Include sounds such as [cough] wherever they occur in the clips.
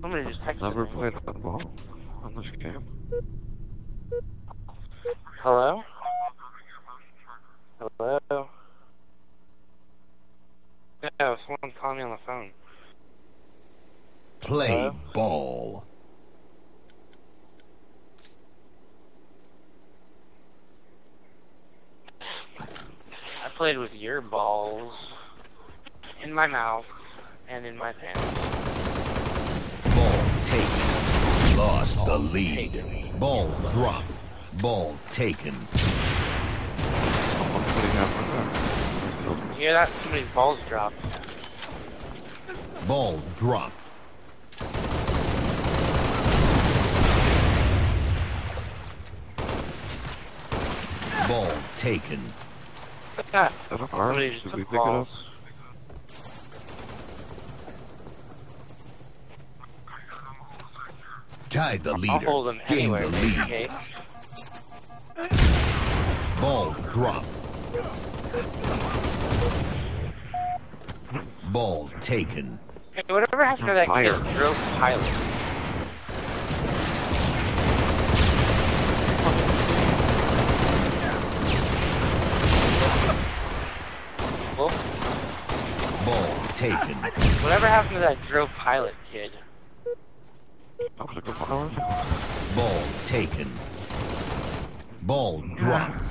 Somebody just texted Never me. played that ball on this game. Hello? Hello? Yeah, someone's calling me on the phone. Play Hello? ball. I played with your balls in my mouth and in my pants. Taken. Lost the lead. Ball dropped. Ball taken. Someone's putting out my back. You hear that? Somebody's balls dropped. Ball dropped. Ball taken. Is that a car? somebody Did we pick it up? Balls. Tied the I'll hold them Gained anywhere, the lead. okay? Ball dropped. Ball taken. Hey, whatever happened to that kid Fire. that drove pilot? Well, Ball taken. whatever happened to that drove pilot kid? Optical powers? Ball taken. Ball dropped.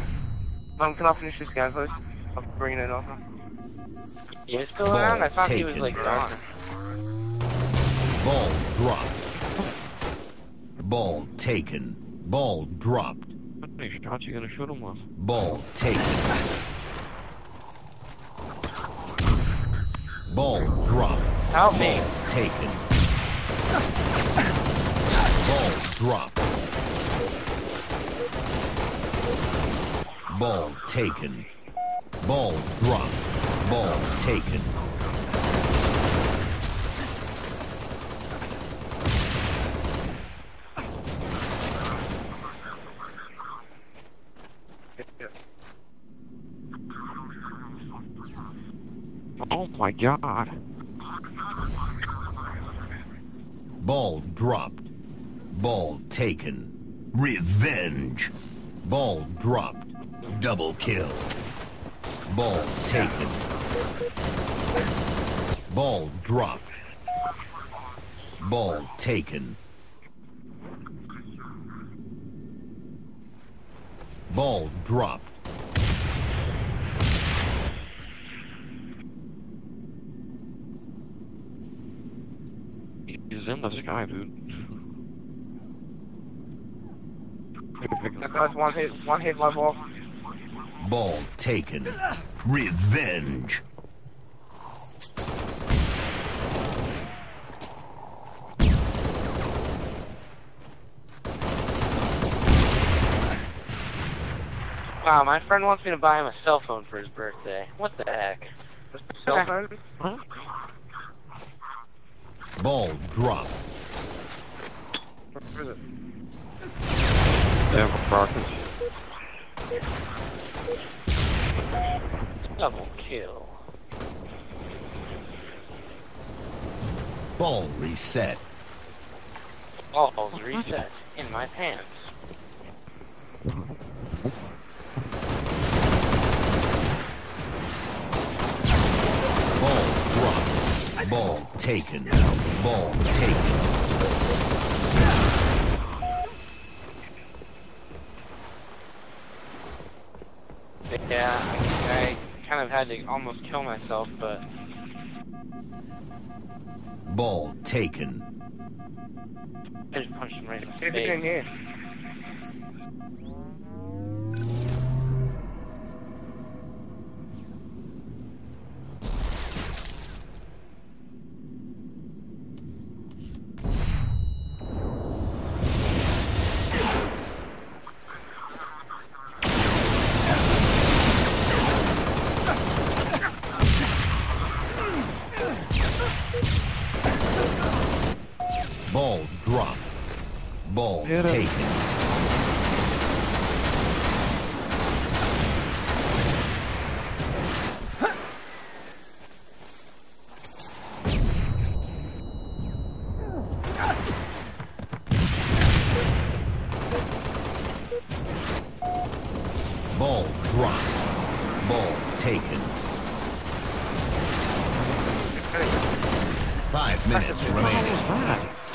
Mom, can I finish this guy first? I'm bringing it over. He is still Ball around? I thought he was like gone. Ball dropped. Ball taken. Ball dropped. How many shots you gonna shoot him with? Ball taken. Ball dropped. Help me. Ball taken. Dropped. Ball taken. Ball dropped. Ball taken. Oh my god. Ball dropped. Ball taken. Revenge. Ball dropped. Double kill. Ball taken. Ball dropped. Ball taken. Ball dropped. He's in the sky, dude. That guy's one hit, one hit my ball. Ball taken. Revenge. Wow, my friend wants me to buy him a cell phone for his birthday. What the heck? Cell phone? Huh? Ball dropped. Where is it? Damn rockets. Double kill. Ball reset. Balls reset in my pants. Ball dropped. Ball taken. Ball taken. Yeah, I, I kind of had to almost kill myself, but Ball taken. I just punched him right in the See Ball drop. Ball take. Ball drop. Ball taken. Five minutes remaining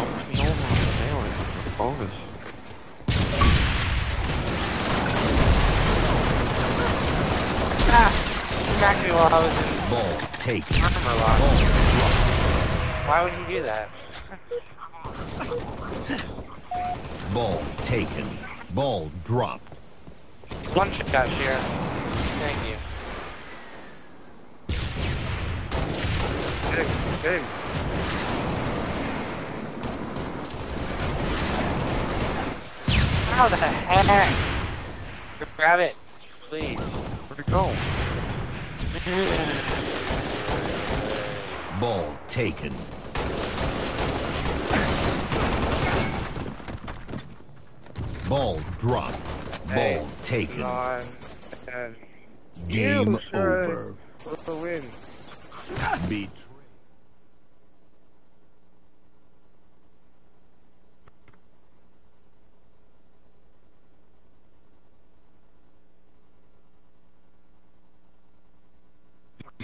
was that? Don't me over on the melee. Bogus. Ah! Smacked while I was in Ball taken. armor lock. Ball dropped. Why would you do that? Ball taken. Ball dropped. One shot, Shira. Thank you. Good, good. How the heck? Grab it, please. Where'd it go? Ball taken. Ball dropped. Ball Hey, taken. On. Game you, sir. over. for the win. Betray.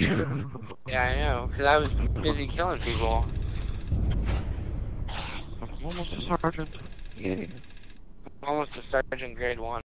[laughs] Yeah, I know, because I was busy killing people. I'm almost a sergeant. Yay. Almost a sergeant grade one.